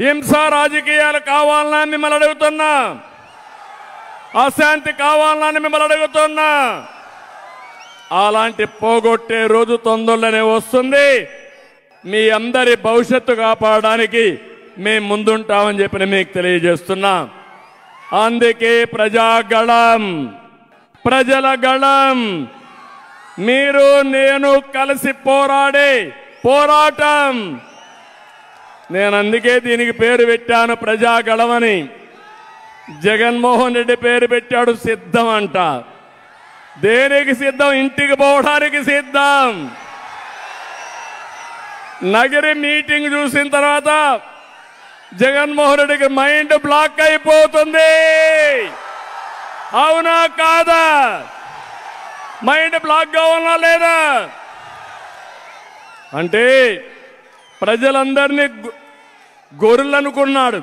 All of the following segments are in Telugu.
హింస రాజకీయాలు కావాలని మిమ్మల్ని అడుగుతున్నా. అశాంతి కావాలని మిమ్మల్ని అడుగుతున్నా. అలాంటి పోగొట్టే రోజు తొందరలోనే వస్తుంది. మీ అందరి భవిష్యత్తు కాపాడడానికి మేము ముందుంటామని చెప్పి మీకు తెలియజేస్తున్నా. అందుకే ప్రజాగళం ప్రజల గళం. మీరు నేను కలిసి పోరాడే పోరాటం. నేను అందుకే దీనికి పేరు పెట్టాను ప్రజాగళమని. జగన్మోహన్ రెడ్డి పేరు పెట్టాడు సిద్ధం అంట. దేనికి సిద్ధం? ఇంటికి పోవడానికి సిద్ధం. నగరి మీటింగ్ చూసిన తర్వాత జగన్మోహన్ రెడ్డికి మైండ్ బ్లాక్ అయిపోతుంది. అవునా కాదా? మైండ్ బ్లాక్గా ఉన్నా లేదా? అంటే ప్రజలందరినీ గొర్రెలనుకున్నాడు.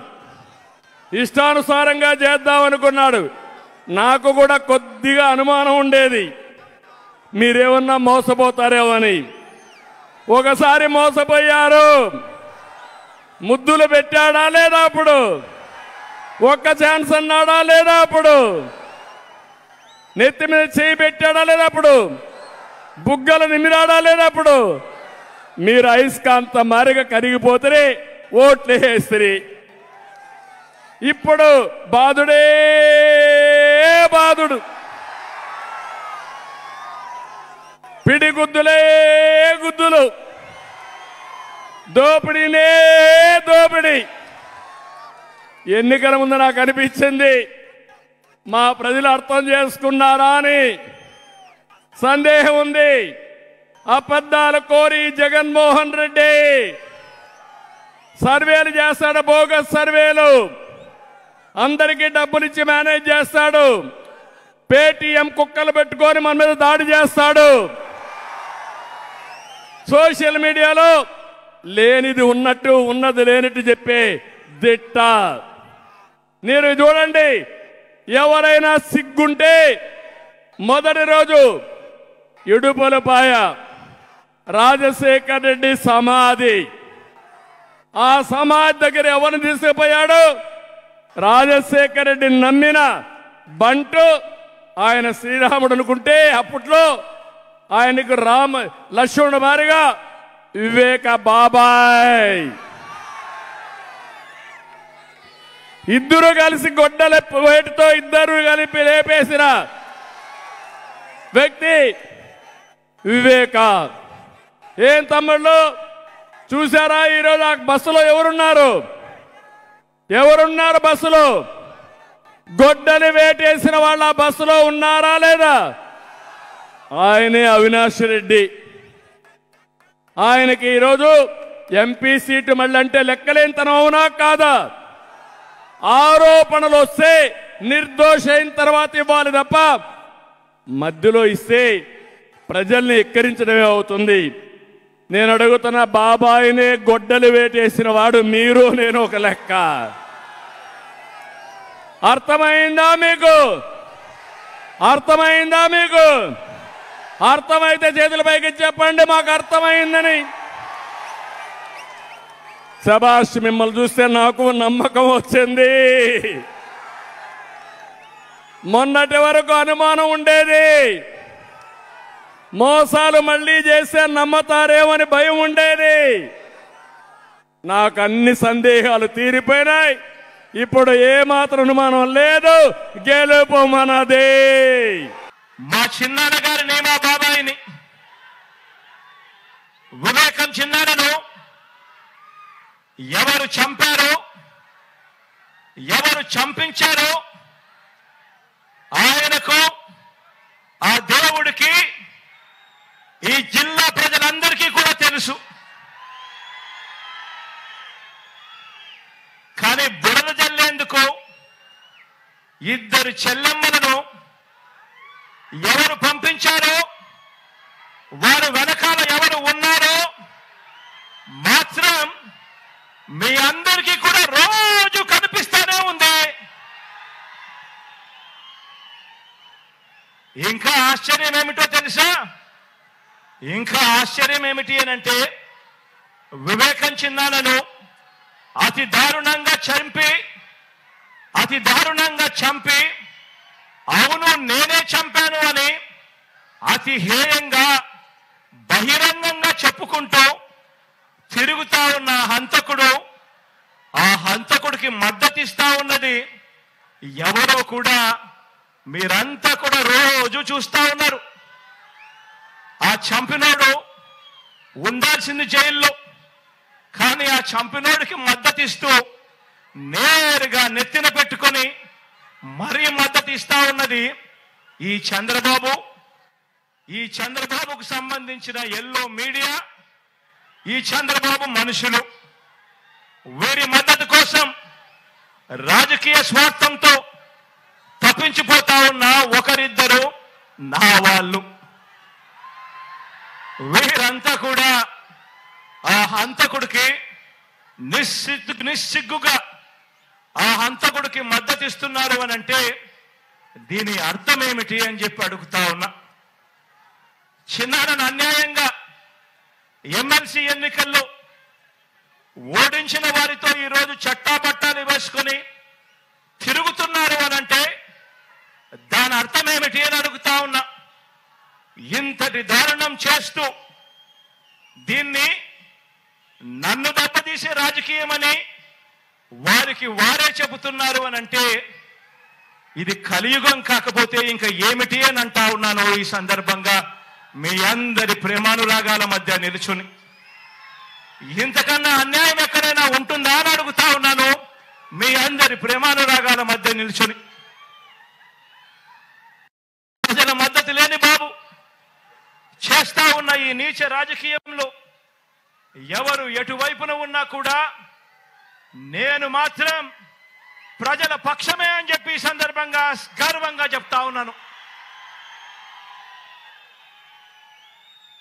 ఇష్టానుసారంగా చేద్దామనుకున్నాడు. నాకు కూడా కొద్దిగా అనుమానం ఉండేది. మీరేమన్నా మోసపోతారేమో అని ఒకసారి మోసపోయారు. ముద్దులు పెట్టాడా లేదా అప్పుడు? ఒక్క ఛాన్స్ అన్నాడా లేదా అప్పుడు? నెత్తి మీద చేయి పెట్టాడా లేదా అప్పుడు? బుగ్గలు నిమిరాడా లేదా అప్పుడు? మీరు అయస్కాంత మారిగా కరిగిపోతే ఓట్లు వేస్తారు ఇప్పుడు బాధుడే బాధుడు పిడి గుద్దులే గుద్దులు. దోపిడీనే దోపిడీ. ఎన్నికల ముందు నాకు అనిపించింది మా ప్రజలు అర్థం చేసుకున్నారా అని సందేహం ఉంది. అబద్ధాలు కోరి జగన్మోహన్ రెడ్డి. సర్వేలు చేస్తాడు బోగస్ సర్వేలు. అందరికీ డబ్బులు ఇచ్చి మేనేజ్ చేస్తాడు. పేటీఎం కుక్కలు పెట్టుకొని మన మీద దాడి చేస్తాడు. సోషల్ మీడియాలో లేనిది ఉన్నట్టు ఉన్నది లేనట్టు చెప్పే దిట్ట. మీరు చూడండి ఎవరైనా సిగ్గుంటే మొదటి రోజు ఇడుపులపాయ. రాజశేఖర్ రెడ్డి సమాధి. ఆ సమాధి దగ్గర ఎవరిని తీసుకుపోయాడు? రాజశేఖర్ రెడ్డిని నమ్మిన బంటు ఆయన శ్రీరాముడు అనుకుంటే అప్పట్లో ఆయనకు రామ లక్ష్మణుడు మారిగా వివేక బాబాయ్. ఇద్దరు కలిసి గొడ్డల వేటితో ఇద్దరు కలిపి లేపేసిన వ్యక్తి వివేకా. ఏం తమ్ముళ్ళు? చూసారా ఈరోజు ఆ బస్సులో ఎవరున్నారు? ఎవరున్నారు బస్సులో? గొడ్డని వేటేసిన వాళ్ళ ఆ బస్సులో ఉన్నారా లేదా? ఆయనే అవినాష్ రెడ్డి. ఆయనకి ఈరోజు ఎంపీ సీటు మళ్ళీ అంటే లెక్కలేనితనం అవునా కాదా? ఆరోపణలు వస్తే నిర్దోష అయిన తర్వాత ఇవ్వాలి తప్ప మధ్యలో ఇస్తే ప్రజల్ని ఎక్కరించడమే అవుతుంది. నేను అడుగుతున్న బాబాయినే గొడ్డలు వేటేసిన వాడు మీరు నేను ఒక లెక్క. అర్థమైందా మీకు? అర్థమైందా మీకు? అర్థమైతే చేతుల పైకి చెప్పండి మాకు అర్థమైందని. శబాష్ మిమ్మల్ని చూస్తే నాకు నమ్మకం వచ్చింది. మొన్నటి వరకు అనుమానం ఉండేది. మోసాలు మళ్ళీ చేస్తే నమ్మతారేమని భయం ఉండేది. నాకు అన్ని సందేహాలు తీరిపోయినాయి. ఇప్పుడు ఏమాత్రం అనుమానం లేదు. గెలుపు మనదే. మా చిన్నాన్న గారి నేమా బాబాయిని? వివేకం చిన్నాడను ఎవరు చంపారు? ఎవరు చంపించారు ఆయనకు ఆ దేవుడికి ఈ జిల్లా ప్రజలందరికీ కూడా తెలుసు కానీ బురద జల్లేందుకు ఇద్దరు చెల్లెమ్మలను ఎవరు పంపించారో? వారు వెనకాల ఎవరు ఉన్నారో? మాత్రం మీ అందరికీ కూడా రోజు కనిపిస్తూనే ఉంది. ఇంకా ఆశ్చర్యం ఏమిటో తెలుసా? ఇంకా ఆశ్చర్యం ఏమిటి అని అంటే వివేకం చిన్నాలను అతి దారుణంగా చంపి అతి దారుణంగా చంపి అవును నేనే చంపాను అని అతి హేయంగా బహిరంగంగా చెప్పుకుంటూ తిరుగుతా ఉన్న హంతకుడు ఆ హంతకుడికి మద్దతిస్తా ఉన్నది ఎవరో కూడా మీరంతా కూడా రోజు చూస్తా ఉన్నారు. ఆ చంపినోడు ఉండాల్సింది జైల్లో కానీ ఆ చంపినోడికి మద్దతిస్తూ నేరుగా నెత్తిన పెట్టుకొని మరీ మద్దతు ఇస్తా ఉన్నది ఈ చంద్రబాబు. ఈ చంద్రబాబుకు సంబంధించిన ఎల్లో మీడియా ఈ చంద్రబాబు మనుషులు. వీరి మద్దతు కోసం రాజకీయ స్వార్థంతో తప్పించిపోతా ఉన్న ఒకరిద్దరు నా వాళ్ళు. వీరంతా కూడా ఆ హంతకుడికి నిస్సిగ్గు నిస్సిగ్గుగా ఆ హంతకుడికి మద్దతు ఇస్తున్నారు అని అంటే దీని అర్థం ఏమిటి అని చెప్పి అడుగుతా ఉన్నా. చిన్నాడను అన్యాయంగా ఎమ్మెల్సీ ఎన్నికల్లో ఓడించిన వారితో ఈరోజు చట్టాపట్టాలు వేసుకొని తిరుగుతున్నారు అని అంటే దాని అర్థం ఏమిటి అని అడుగుతా ఉన్నా. ఇంతటి దారుణం చేస్తూ దీన్ని నన్ను దెబ్బతీసే రాజకీయమని వారికి వారే చెబుతున్నారు అని అంటే ఇది కలియుగం కాకపోతే ఇంకా ఏమిటి అని అంటా ఉన్నాను ఈ సందర్భంగా మీ అందరి ప్రేమానురాగాల మధ్య నిలుచుని. ఇంతకన్నా అన్యాయం ఎక్కడైనా ఉంటుందా అని అడుగుతా ఉన్నాను. మీ అందరి ప్రేమానురాగాల మధ్య నిలుచుని. ప్రజల మద్దతు లేని బాబు చేస్తా ఉన్న ఈ నీచ రాజకీయంలో ఎవరు ఎటువైపున ఉన్నా కూడా నేను మాత్రం ప్రజల పక్షమే అని చెప్పి ఈ సందర్భంగా గర్వంగా చెప్తా ఉన్నాను.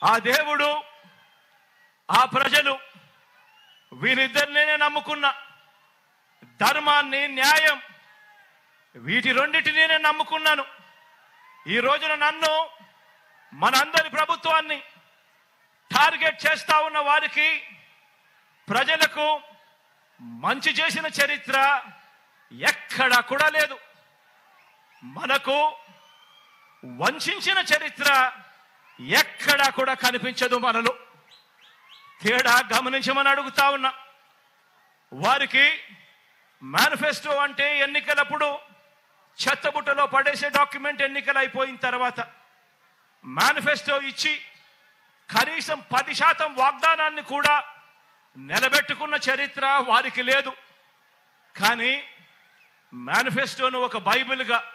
ఆ దేవుడు ఆ ప్రజలు వీరిద్దరినే నమ్ముకున్న ధర్మాన్ని న్యాయం వీటి రెండింటిని నేను నమ్ముకున్నాను. ఈ రోజున నన్ను మనందరి ప్రభుత్వాన్ని టార్గెట్ చేస్తా ఉన్న వారికి ప్రజలకు మంచి చేసిన చరిత్ర ఎక్కడా కూడా లేదు. మనకు వంచిన చరిత్ర ఎక్కడా కూడా కనిపించదు మనలో. తేడా గమనించమని అడుగుతా ఉన్నా. వారికి మేనిఫెస్టో అంటే ఎన్నికలప్పుడు చెత్తబుట్టలో పడేసే డాక్యుమెంట్ ఎన్నికలు అయిపోయిన తర్వాత మేనిఫెస్టో ఇచ్చి కనీసం పది శాతం వాగ్దానాన్ని కూడా నిలబెట్టుకున్న చరిత్ర వారికి లేదు. కానీ మేనిఫెస్టోను ఒక బైబిల్గా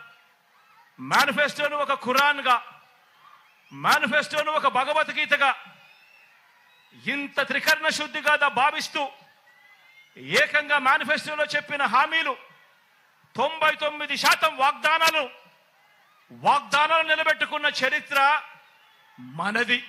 మేనిఫెస్టోను ఒక ఖురాన్గా మేనిఫెస్టోను ఒక భగవద్గీతగా ఇంత త్రికరణ శుద్ధిగా భావిస్తూ ఏకంగా మేనిఫెస్టోలో చెప్పిన హామీలు తొంభై తొమ్మిది శాతం వాగ్దానాలు వాగ్దానాలు నిలబెట్టుకున్న చరిత్ర మనది.